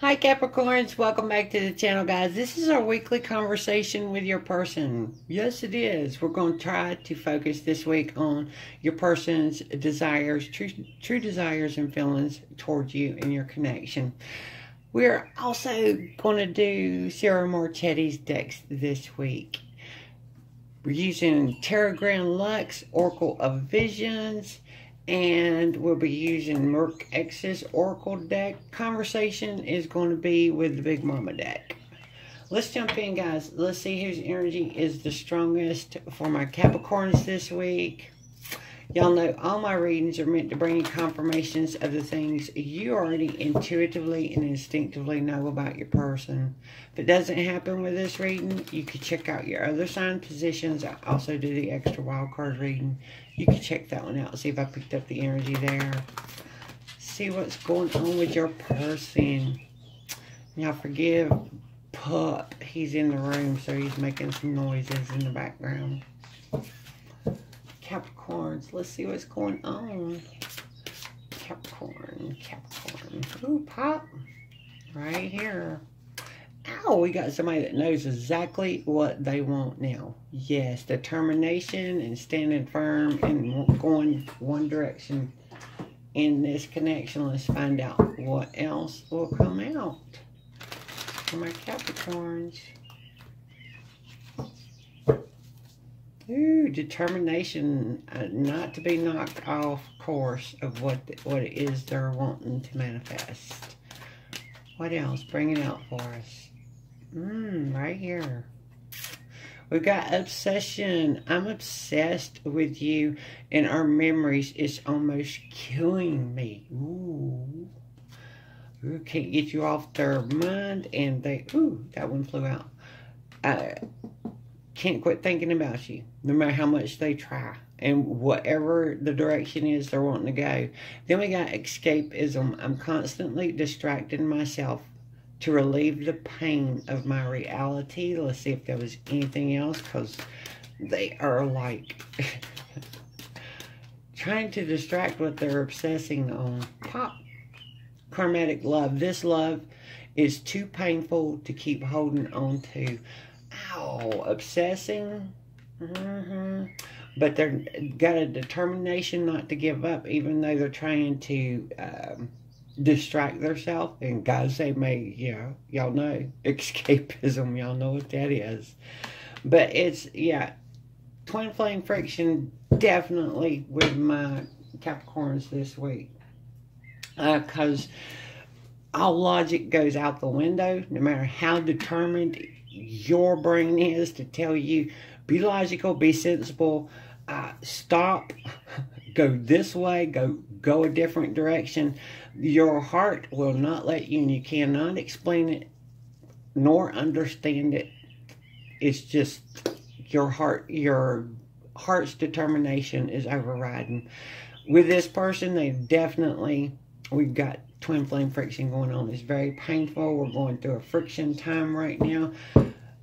Hi Capricorns, welcome back to the channel guys. This is our weekly conversation with your person. Yes it is. We're going to try to focus this week on your person's desires, true, true desires and feelings towards you and your connection. We're also going to do Ciro Marchetti's decks this week. We're using Tarot Grand Luxe, Oracle of Visions, and we'll be using Merc X's Oracle deck. Conversation is going to be with the Big Mama deck. Let's jump in, guys. Let's see whose energy is the strongest for my Capricorns this week. Y'all know all my readings are meant to bring you confirmations of the things you already intuitively and instinctively know about your person. If it doesn't happen with this reading, you can check out your other sign positions. I also do the extra wild card reading. You can check that one out. See if I picked up the energy there. See what's going on with your person. Now forgive Pup. He's in the room, so he's making some noises in the background. Capricorns. Let's see what's going on. Capricorn, Capricorn. Ooh, pop. Right here. Ow, we got somebody that knows exactly what they want now. Yes, determination and standing firm and going one direction in this connection. Let's find out what else will come out for my Capricorns. Ooh, determination uh, not to be knocked off course of what what it is they're wanting to manifest. What else? Bring it out for us. Mmm, right here. We've got obsession. I'm obsessed with you, and our memories is almost killing me. Ooh. Ooh, can't get you off their mind, and they, ooh, that one flew out. Uh, can't quit thinking about you, no matter how much they try. And whatever the direction is they're wanting to go. Then we got escapism. I'm constantly distracting myself to relieve the pain of my reality. Let's see if there was anything else, because they are like trying to distract what they're obsessing on. Pop. Karmatic love. This love is too painful to keep holding on to. Ow, obsessing. Mm-hmm. But they're got a determination not to give up, even though they're trying to um, distract themselves. And guys, they may, you know, y'all know escapism. Y'all know what that is. But it's yeah, twin flame friction definitely with my Capricorns this week, because. Uh, all logic goes out the window, no matter how determined your brain is to tell you be logical, be sensible, uh, stop, go this way, go go a different direction. Your heart will not let you, and you cannot explain it nor understand it. It's just your heart, your heart's determination is overriding. With this person, they definitely we've got twin flame friction going on. It's very painful. We're going through a friction time right now.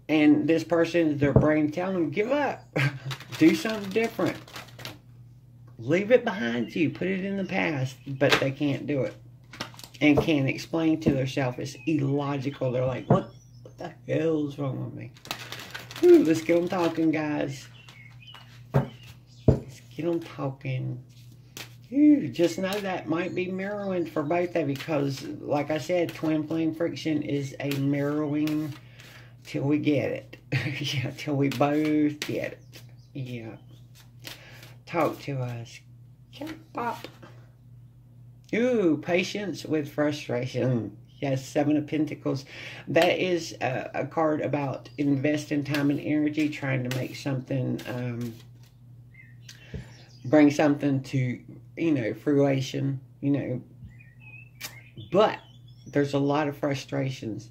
And this person, their brain telling them, give up. Do something different. Leave it behind you. Put it in the past. But they can't do it. And can't explain to themselves. It's illogical. They're like, what, what the hell's wrong with me? Let's get them talking, guys. Let's get them talking. Whew, just know that might be mirroring for both of you because, like I said, twin flame friction is a mirroring till we get it. yeah, till we both get it. Yeah. Talk to us. Pop. Ooh, patience with frustration. Yes, Seven of Pentacles. That is a, a, card about investing time and energy, trying to make something, um, bring something to, you know, fruition, you know. But there's a lot of frustrations.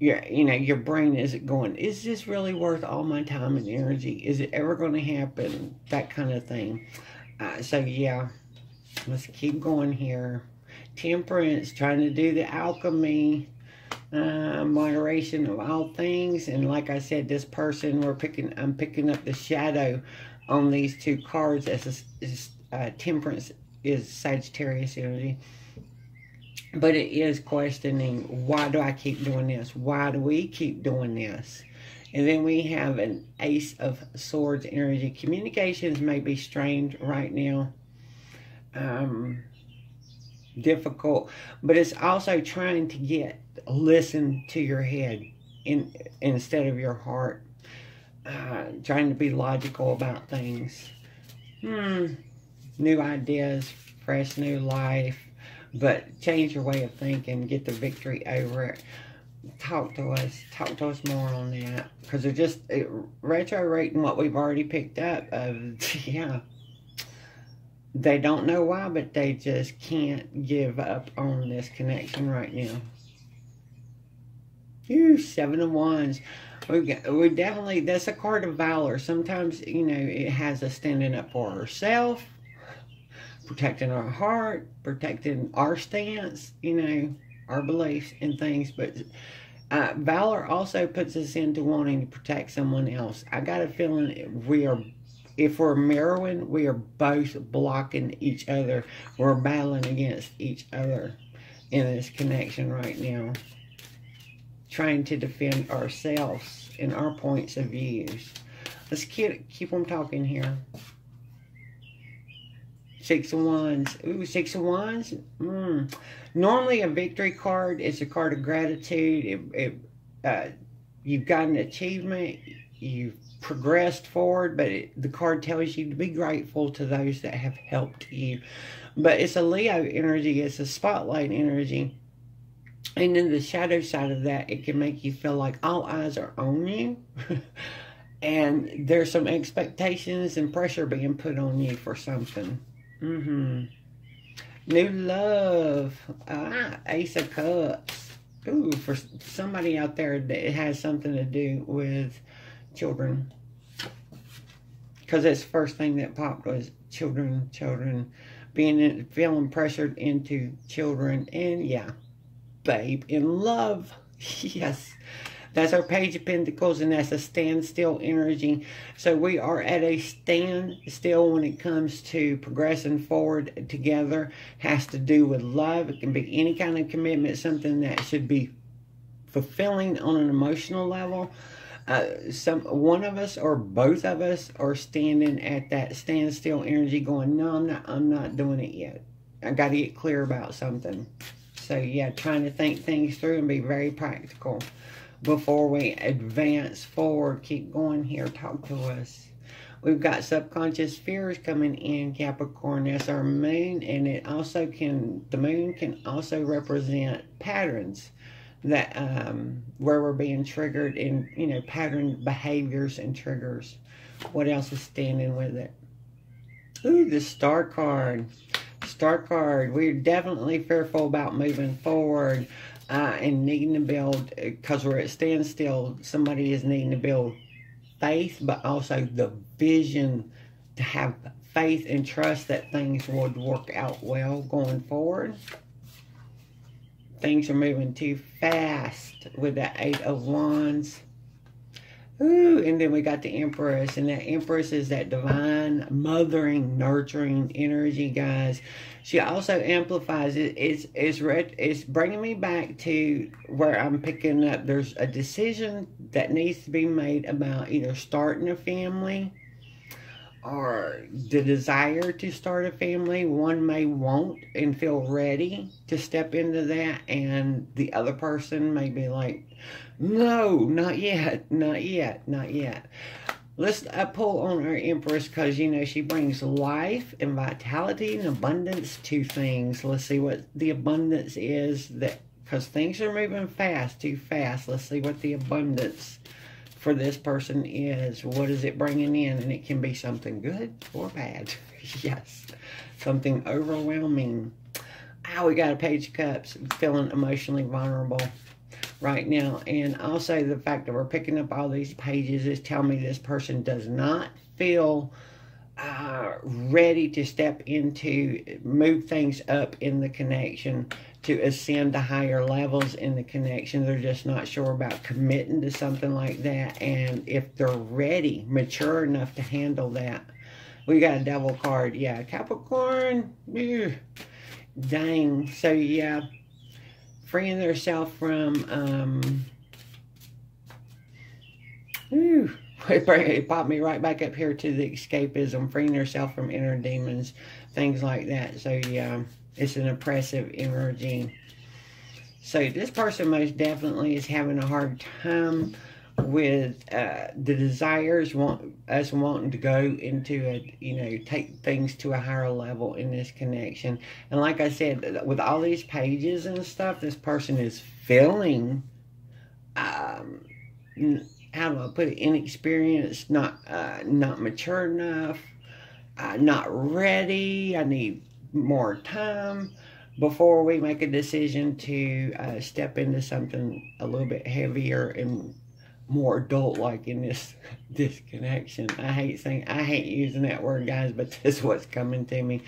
Your you know your brain isn't going is this really worth all my time and energy? Is it ever going to happen? That kind of thing. Uh, so yeah let's keep going here. Temperance trying to do the alchemy uh, moderation of all things. And like i said this person we're picking i'm picking up the shadow on these two cards as a, as, uh, temperance is sagittarius energy but it is questioning why do I keep doing this? Why do we keep doing this? And then we have an Ace of Swords energy. Communications may be strained right now. Um, difficult, but it's also trying to get listen to your head in instead of your heart. Uh, trying to be logical about things. Hmm. New ideas, fresh new life, but change your way of thinking, get the victory over it. Talk to us, talk to us more on that, because they're just it, retro rating what we've already picked up. Of yeah, they don't know why, but they just can't give up on this connection right now. Ooh, seven of wands. We we definitely that's a card of valor. Sometimes you know it has us standing up for ourselves, protecting our heart, protecting our stance. You know our beliefs and things, but. Uh, valor also puts us into wanting to protect someone else. I got a feeling we are if we're mirroring, we are both blocking each other. We're battling against each other in this connection right now. Trying to defend ourselves and our points of views. Let's keep, keep them talking here. Six of Wands. Ooh, Six of Wands. Mm. Normally, a victory card is a card of gratitude. It, it, uh, you've got an achievement. You've progressed forward, but it, the card tells you to be grateful to those that have helped you. But it's a Leo energy, it's a spotlight energy. And then the shadow side of that, it can make you feel like all eyes are on you. and there's some expectations and pressure being put on you for something. Mm-hmm. New love. Ah, Ace of Cups. Ooh, for somebody out there that has something to do with children. Because that's the first thing that popped was children, children, being in, feeling pressured into children. And yeah, babe in love. yes. That's our Page of Pentacles, and that's a standstill energy. So we are at a standstill when it comes to progressing forward together. Has to do with love. It can be any kind of commitment, something that should be fulfilling on an emotional level uh, some one of us or both of us are standing at that standstill energy going no i'm not i'm not doing it yet i got to get clear about something so yeah trying to think things through and be very practical before we advance forward keep going here talk to us We've got subconscious fears coming in Capricorn. That's our moon, and it also can, the moon can also represent patterns that um, where we're being triggered in you know pattern behaviors and triggers. What else is standing with it? Ooh, the star card. Star card. We're definitely fearful about moving forward uh, and needing to build because we're at standstill. Somebody is needing to build faith, but also the vision to have faith and trust that things would work out well going forward things are moving too fast with the Eight of Wands. Ooh, and then we got the Empress, and that Empress is that divine, mothering, nurturing energy, guys. She also amplifies it. It's it's it's bringing me back to where I'm picking up. There's a decision that needs to be made about either starting a family or the desire to start a family, one may want and feel ready to step into that, and the other person may be like, no, not yet, not yet, not yet. Let's uh, pull on our Empress because, you know, she brings life and vitality and abundance to things. Let's see what the abundance is that, because things are moving fast, too fast. Let's see what the abundance for this person is what is it bringing in? And it can be something good or bad. Yes. Something overwhelming. Oh we got a page of cups. Feeling emotionally vulnerable right now. And also the fact that we're picking up all these pages is telling me this person does not feel uh, ready to step into move things up in the connection to ascend to higher levels in the connection. They're just not sure about committing to something like that. And if they're ready, mature enough to handle that. We got a devil card. Yeah, Capricorn. Dang. So, yeah. freeing themselves from, um, whew, it popped me right back up here to the escapism, freeing yourself from inner demons, things like that. So, yeah, it's an oppressive energy. So, this person most definitely is having a hard time with uh, the desires want us wanting to go into a you know take things to a higher level in this connection and like i said with all these pages and stuff this person is feeling um how do I put it, inexperienced, not uh, not mature enough, uh, not ready. I need more time before we make a decision to uh, step into something a little bit heavier and more adult-like in this this connection. I hate saying I hate using that word, guys, but this is what's coming to me,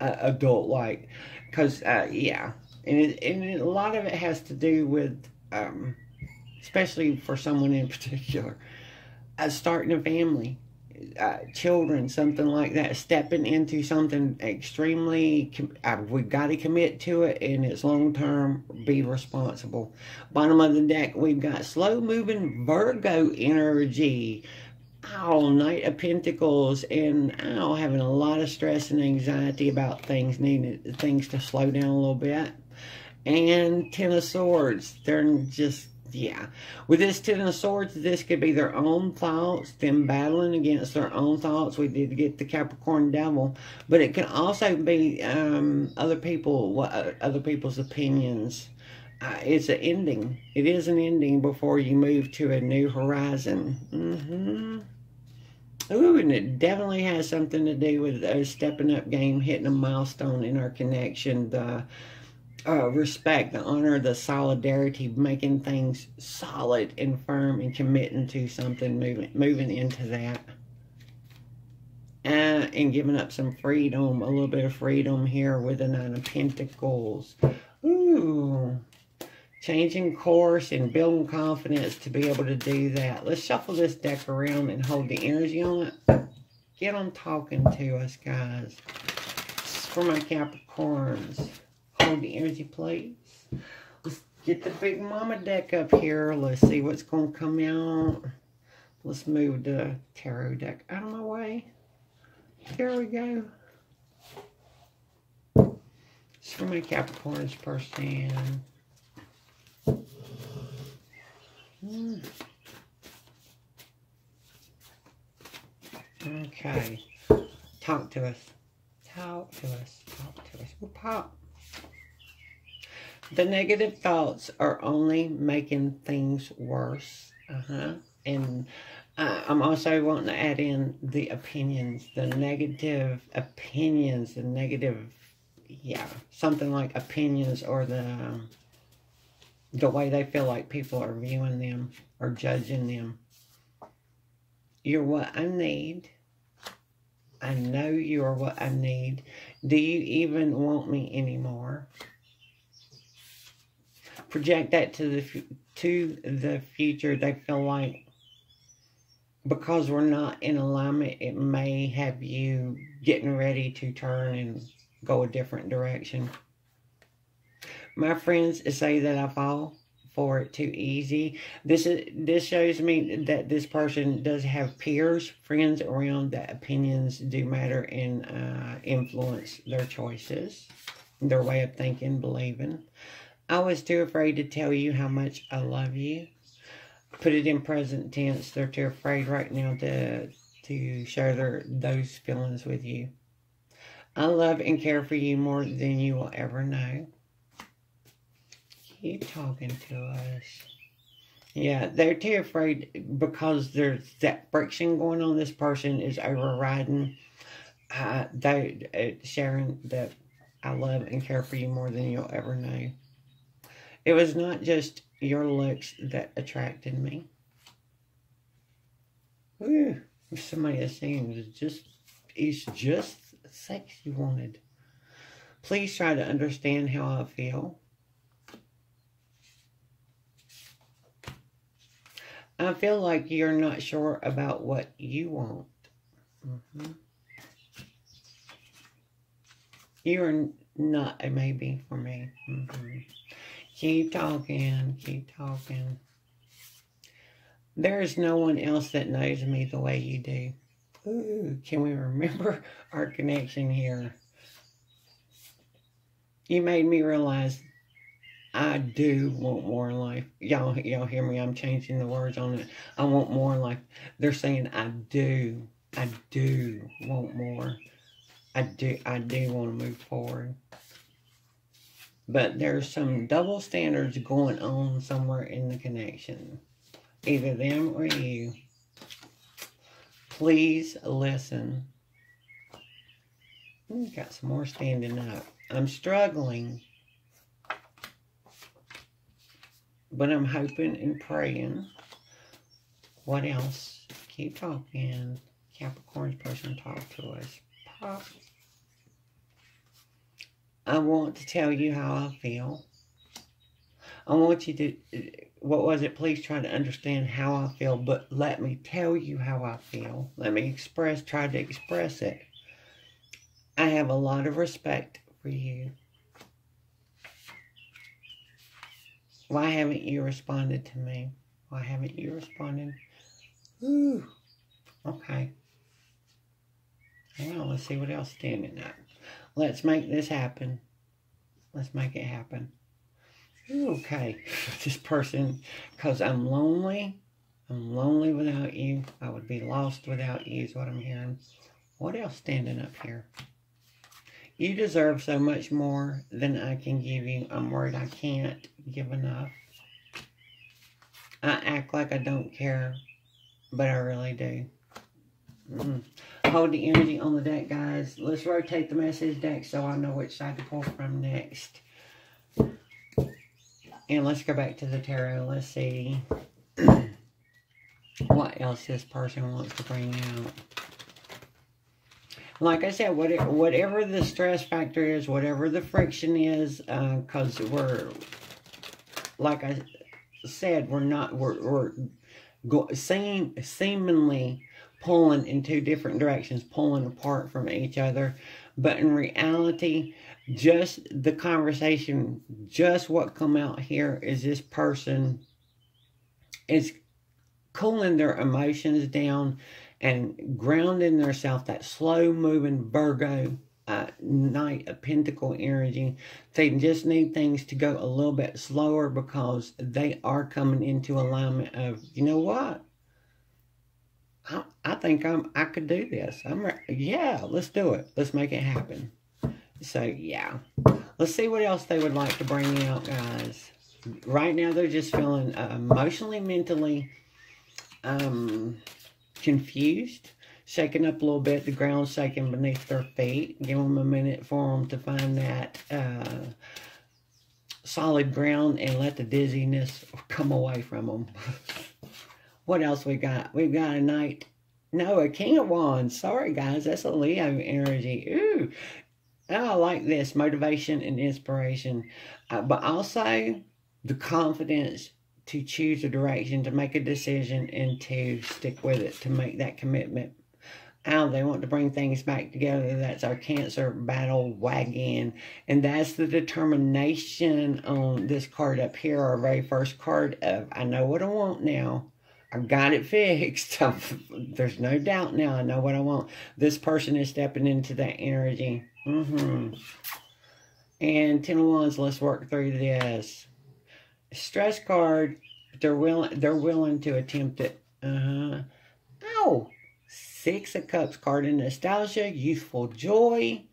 uh, adult-like, because uh, yeah, and it, and a lot of it has to do with. Um, especially for someone in particular. Uh, starting a family, uh, children, something like that, stepping into something extremely, uh, we've got to commit to it and it's long term, be responsible. Bottom of the deck, we've got slow moving Virgo energy. Oh, Knight of Pentacles, and oh, having a lot of stress and anxiety about things, needing things to slow down a little bit. And Ten of Swords, they're just yeah. With this Ten of Swords, this could be their own thoughts, them battling against their own thoughts. We did get the Capricorn Devil, but it can also be um, other people, what uh, other people's opinions. Uh, it's an ending. It is an ending before you move to a new horizon. Mm-hmm. Ooh, and it definitely has something to do with a stepping up game, hitting a milestone in our connection. The uh, respect, the honor, the solidarity, making things solid and firm and committing to something, moving, moving into that. Uh, and giving up some freedom, a little bit of freedom here with the Nine of Pentacles. Ooh. Changing course and building confidence to be able to do that. Let's shuffle this deck around and hold the energy on it. Get on talking to us, guys. For my Capricorns hold the energy please. Let's get the big mama deck up here. Let's see what's going to come out. Let's move the tarot deck out of my way. Here we go. It's for my Capricorns person. Hmm. Okay. Talk to us. Talk to us. Talk to us. We'll pop. The negative thoughts are only making things worse. Uh-huh. And uh, I'm also wanting to add in the opinions, the negative opinions, the negative, yeah, something like opinions or the the way they feel like people are viewing them or judging them. You're what I need. I know you're what I need. Do you even want me anymore? Project that to the to the future, they feel like because we're not in alignment, it may have you getting ready to turn and go a different direction. My friends say that I fall for it too easy. This is this shows me that this person does have peers, friends around that opinions do matter and uh, influence their choices, their way of thinking, believing. I was too afraid to tell you how much I love you. Put it in present tense. They're too afraid right now to to share their those feelings with you. I love and care for you more than you will ever know. Keep talking to us. Yeah, they're too afraid because there's that friction going on. This person is overriding. Uh, they uh, sharing that I love and care for you more than you'll ever know. It was not just your looks that attracted me. Ooh, somebody is saying it's just it's just sex you wanted. Please try to understand how I feel. I feel like you're not sure about what you want. Mm -hmm. You're not a maybe for me. Mm -hmm. Keep talking. Keep talking. There is no one else that knows me the way you do. Ooh, can we remember our connection here? You made me realize I do want more life. Y'all, y'all hear me? I'm changing the words on it. I want more life. They're saying I do. I do want more. I do. I do want to move forward. But there's some double standards going on somewhere in the connection. Either them or you. Please listen. Ooh, got some more standing up. I'm struggling. But I'm hoping and praying. What else? Keep talking. Capricorn's person talk to us. Pop. I want to tell you how I feel. I want you to, what was it? Please try to understand how I feel, but let me tell you how I feel. Let me express, try to express it. I have a lot of respect for you. Why haven't you responded to me? Why haven't you responded? Ooh, okay. Well, let's see what else standing up. Let's make this happen. Let's make it happen. Okay, this person, because I'm lonely. I'm lonely without you. I would be lost without you is what I'm hearing. What else standing up here? You deserve so much more than I can give you. I'm worried I can't give enough. I act like I don't care, but I really do. Mm. Hold the energy on the deck, guys. Let's rotate the message deck so I know which side to pull from next. And let's go back to the tarot. Let's see what else this person wants to bring out like I said, whatever, whatever the stress factor is, whatever the friction is, because uh, we're, like I said, we're not, we're, we're go, seem, seemingly pulling in two different directions, pulling apart from each other. But in reality, just the conversation, just what come out here is this person is cooling their emotions down and grounding themselves, that slow moving Virgo uh, of Pentacle energy. They just need things to go a little bit slower because they are coming into alignment of, you know what? I, I think I'm, I could do this. I'm, yeah, let's do it. Let's make it happen. So, yeah. Let's see what else they would like to bring out, guys. Right now, they're just feeling uh, emotionally, mentally, um, confused, shaking up a little bit, the ground shaking beneath their feet. Give them a minute for them to find that uh, solid ground and let the dizziness come away from them. what else we got? We've got a knight. No, a king of wands. Sorry, guys. That's a Leo energy. Ooh. I like this. Motivation and inspiration. Uh, but also the confidence to choose a direction, to make a decision, and to stick with it, to make that commitment. How they want to bring things back together. That's our Cancer battle wagon. And that's the determination on this card up here, our very first card of I know what I want now. I got it fixed. There's no doubt now. I know what I want. This person is stepping into that energy. Mm-hmm. And Ten of Wands, let's work through this stress card, they're willing they're willing to attempt it. Uh-huh. Oh, Six of Cups card in nostalgia, youthful joy.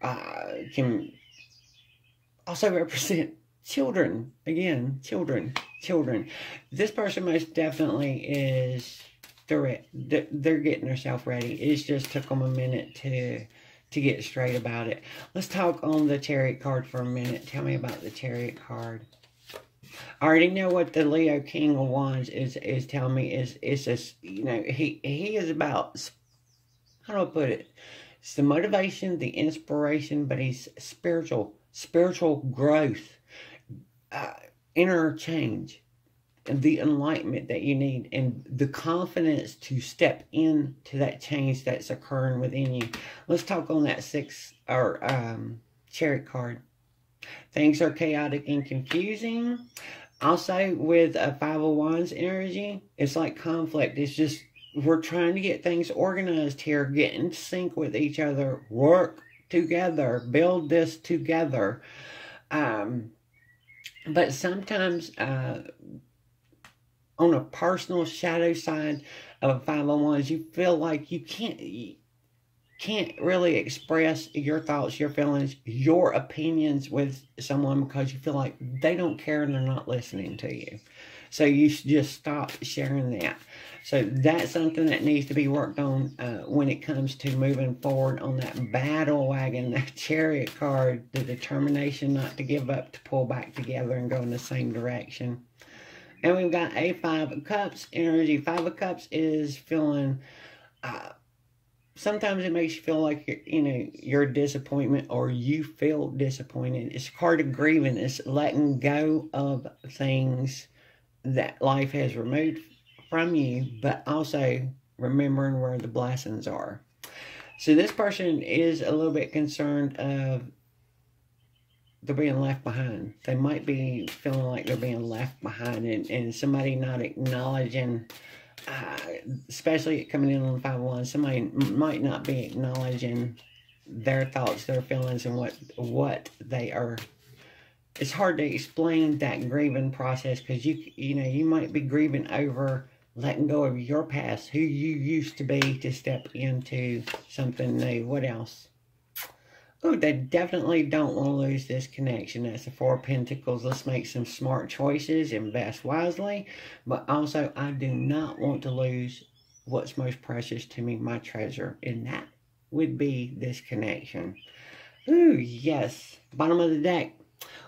Uh, can also represent children. Again, children, children. This person most definitely is they're they're getting themselves ready. It just took them a minute to to get straight about it. Let's talk on the chariot card for a minute. Tell me about the chariot card. I already know what the Leo King of Wands is is telling me is is this you know he he is about how do I put it? It's the motivation, the inspiration, but he's spiritual spiritual growth, uh, inner change, and the enlightenment that you need, and the confidence to step into that change that's occurring within you. Let's talk on that six or um, chariot card. Things are chaotic and confusing. Also, with a Five of Wands energy, it's like conflict. It's just, we're trying to get things organized here, get in sync with each other, work together, build this together. Um, but sometimes, uh, on a personal shadow side of a Five of Wands, you feel like you can't, you can't really express your thoughts, your feelings, your opinions with someone because you feel like they don't care and they're not listening to you. So you should just stop sharing that. So that's something that needs to be worked on uh, when it comes to moving forward on that battle wagon, that chariot card, the determination not to give up, to pull back together and go in the same direction. And we've got a Five of Cups energy. Five of Cups is feeling... Uh, sometimes it makes you feel like you're, you know you're disappointment or you feel disappointed. It's part of grieving. It's letting go of things that life has removed from you, but also remembering where the blessings are. So this person is a little bit concerned of they're being left behind. They might be feeling like they're being left behind and, and somebody not acknowledging uh, especially coming in on 501, somebody might not be acknowledging their thoughts, their feelings, and what what they are. It's hard to explain that grieving process because you you know you might be grieving over letting go of your past, who you used to be, to step into something new. What else? Oh, they definitely don't want to lose this connection. That's the Four Pentacles. Let's make some smart choices, invest wisely. But also, I do not want to lose what's most precious to me, my treasure. And that would be this connection. Ooh, yes. Bottom of the deck.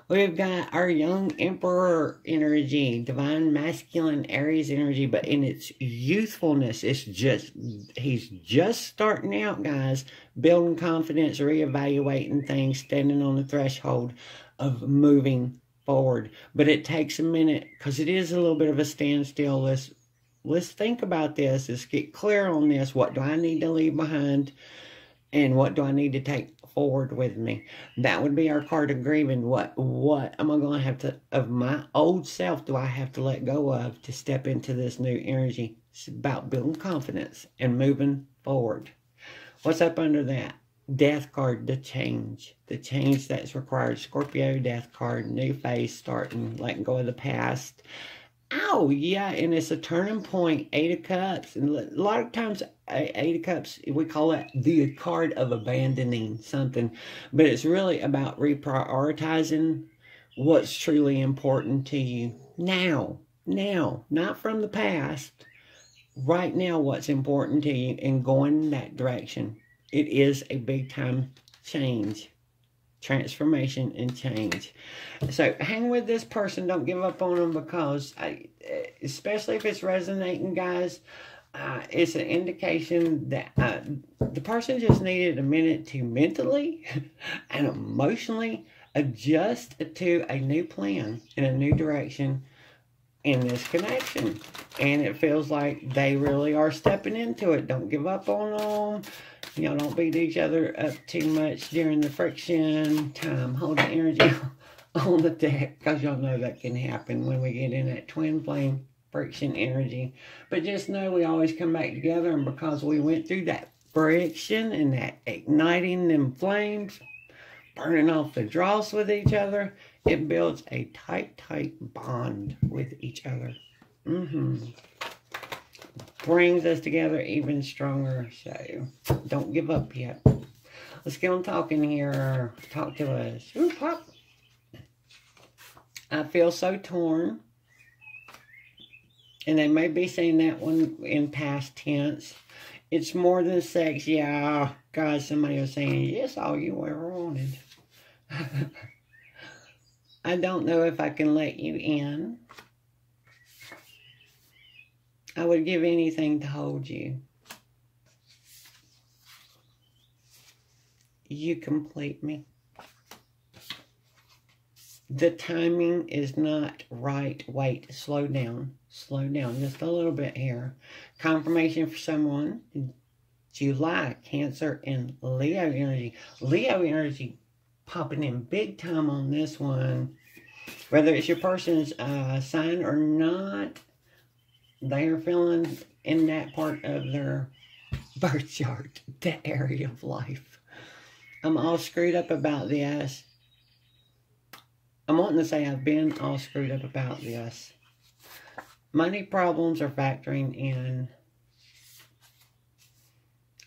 We've got our young emperor energy, divine masculine Aries energy, but in its youthfulness, it's just, he's just starting out, guys, building confidence, reevaluating things, standing on the threshold of moving forward. But it takes a minute because it is a little bit of a standstill. Let's, let's think about this. Let's get clear on this. What do I need to leave behind? And what do I need to take forward with me. That would be our card of grieving. What what am I going to have to, of my old self, do I have to let go of to step into this new energy? It's about building confidence and moving forward. What's up under that? Death card, the change. The change that's required. Scorpio, death card, new phase starting, letting go of the past. Oh, yeah, and it's a turning point, Eight of Cups. And a lot of times, Eight of Cups, we call it the card of abandoning something. But it's really about reprioritizing what's truly important to you now. Now, not from the past. Right now, what's important to you and going in that direction. It is a big time change transformation and change. So hang with this person. Don't give up on them because, I, especially if it's resonating, guys, uh, it's an indication that uh, the person just needed a minute to mentally and emotionally adjust to a new plan in a new direction in this connection. And it feels like they really are stepping into it. Don't give up on them. Y'all don't beat each other up too much during the friction time. Hold the energy on the deck because y'all know that can happen when we get in that twin flame friction energy. But just know we always come back together and because we went through that friction and that igniting them flames, burning off the dross with each other, it builds a tight, tight bond with each other. Mm-hmm brings us together even stronger. So don't give up yet. Let's get on talking here. Talk to us. Ooh, pop. I feel so torn. And they may be saying that one in past tense. It's more than sex. Yeah, God, somebody was saying, yes, all you ever wanted. I don't know if I can let you in. I would give anything to hold you. You complete me. The timing is not right. Wait, slow down. Slow down just a little bit here. Confirmation for someone. July, Cancer, and Leo energy. Leo energy popping in big time on this one. Whether it's your person's uh, sign or not, they are feeling in that part of their birth chart, that area of life. I'm all screwed up about this. I'm wanting to say I've been all screwed up about this. Money problems are factoring in.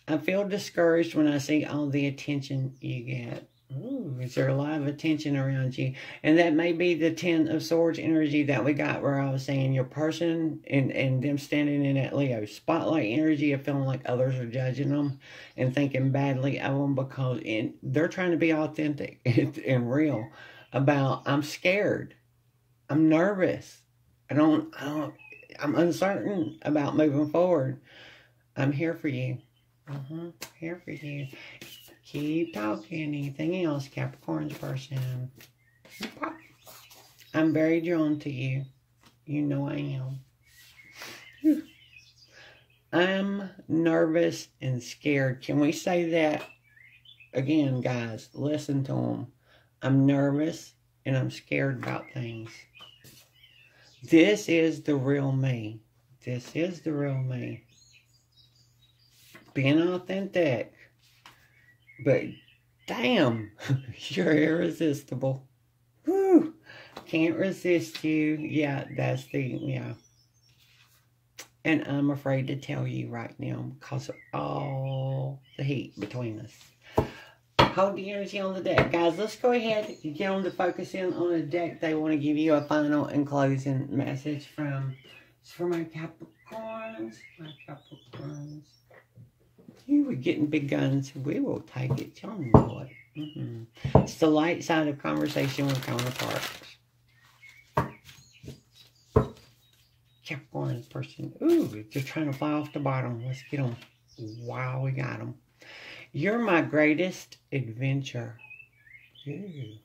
I feel discouraged when I see all the attention you get. Ooh, is there a lot of attention around you? And that may be the Ten of Swords energy that we got where I was saying your person and, and them standing in that Leo spotlight energy of feeling like others are judging them and thinking badly of them because in, they're trying to be authentic and, and real about I'm scared. I'm nervous. I don't, I don't, I'm uncertain about moving forward. I'm here for you. Uh-huh. Here for you. Keep talking. Anything else, Capricorn's person? I'm very drawn to you. You know I am. I'm nervous and scared. Can we say that again, guys? Listen to them. I'm nervous and I'm scared about things. This is the real me. This is the real me. Being authentic but damn, you're irresistible. Can't resist you. Yeah, that's the, yeah. And I'm afraid to tell you right now because of all the heat between us. Hold the energy on the deck. Guys, let's go ahead and get on to focus in on the deck. They want to give you a final and closing message from, for my Capricorns. My Capricorns. You were getting big guns. We will take it. Y'all. Mm -hmm. It's the light side of conversation with counterparts. Capricorn person. Ooh, just trying to fly off the bottom. Let's get them. Wow, we got them. You're my greatest adventure. Ooh.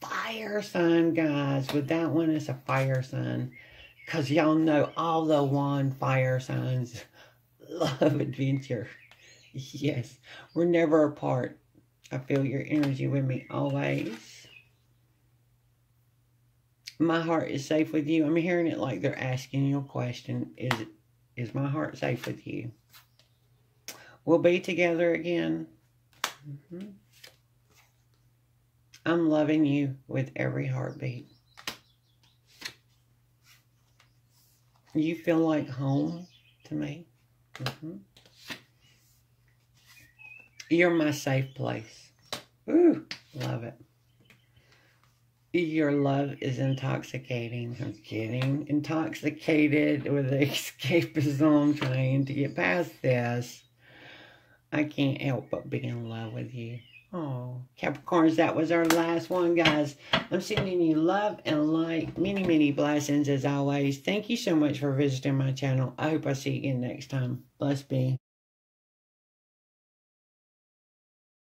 Fire sign, guys. With that one, it's a fire sign. Because y'all know all the one fire signs love adventure. Yes, we're never apart. I feel your energy with me always. My heart is safe with you. I'm hearing it like they're asking you a question. Is is my heart safe with you? We'll be together again. Mm -hmm. I'm loving you with every heartbeat. You feel like home to me. Mm -hmm. You're my safe place. Ooh, love it. Your love is intoxicating. I'm getting intoxicated with the escapism trying to get past this. I can't help but be in love with you. Oh, Capricorns, that was our last one, guys. I'm sending you love and light. Many, many blessings as always. Thank you so much for visiting my channel. I hope I see you again next time. Bless be.